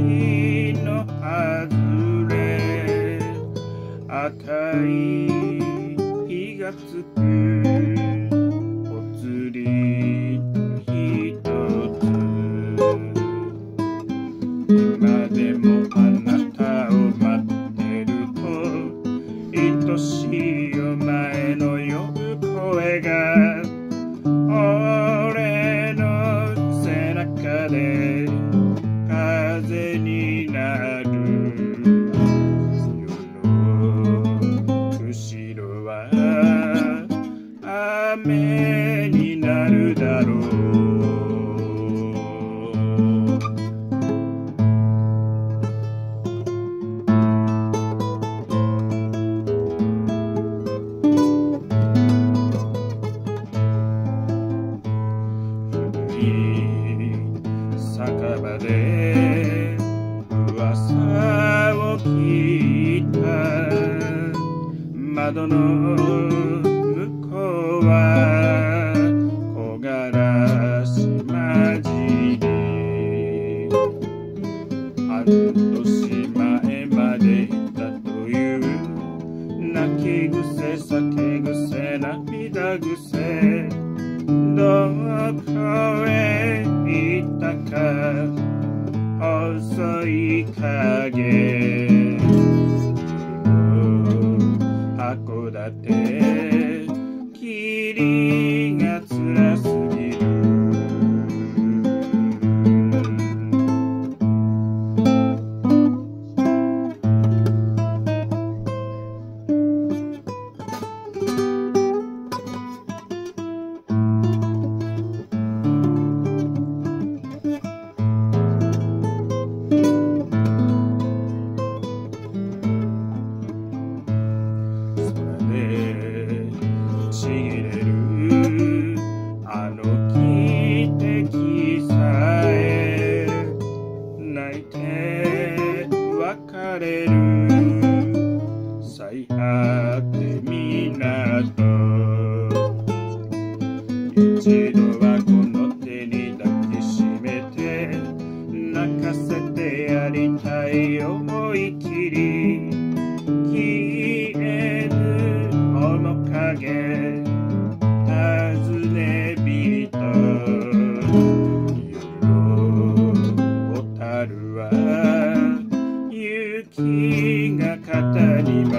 街の外れ赤い日がつ雨になるだろう。古い酒場で噂を聞いた。窓の向こうは木枯らし混じり半年前までいたという。泣き癖酒癖涙癖どこへ行ったか細い影れる。最果て港一度はこの手に抱きしめて泣かせてやりたい思い切り。hingga kata di